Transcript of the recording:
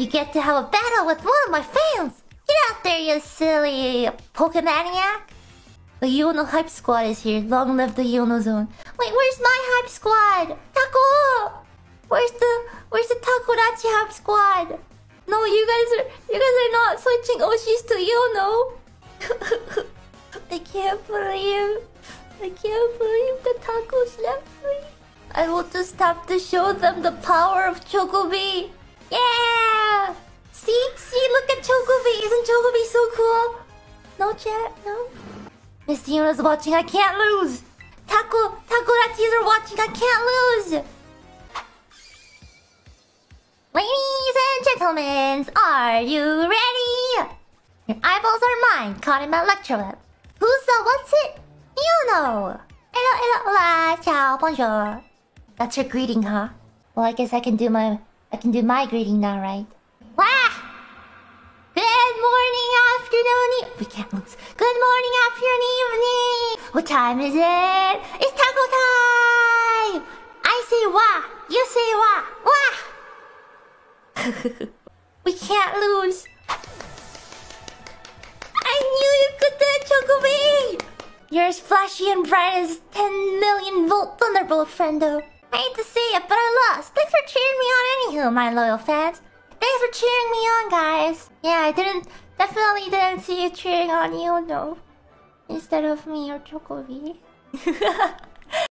You get to have a battle with one of my fans! Get out there, you silly Pokemaniac! The Iono Hype Squad is here. Long live the Iono Zone. Wait, where's my Hype Squad? Taco! Where's the where's the Takodachi Hype Squad? No, you guys are you guys are not switching Oshis to Iono. I can't believe I can't believe the tacos left me. I will just have to show them the power of Chocobi. Yeah! See? See, look at Chocobi. Isn't Chocobi so cool? No chat? No? Miss Yuna's watching. I can't lose. Taco, Takodachis are watching. I can't lose. Ladies and gentlemen, are you ready? Your eyeballs are mine, caught in my electroweb. Who's the what's it? You know. Hello, hello, hola, ciao, bonjour. That's your greeting, huh? Well, I guess I can do my I can do my greeting now, right? Wah! Good morning, afternoon, e- we can't lose. Good morning, afternoon, evening. What time is it? It's taco time. I say wah, you say wah, wah. we can't lose. I knew you could do it, Chocobi! You're as flashy and bright as 10 million volt Thunderbolt, friendo. I hate to say it, but I lost. Anywho, my loyal fans. Thanks for cheering me on, guys. Yeah, I didn't... Definitely didn't see you cheering on you, no. Instead of me or Chocobi.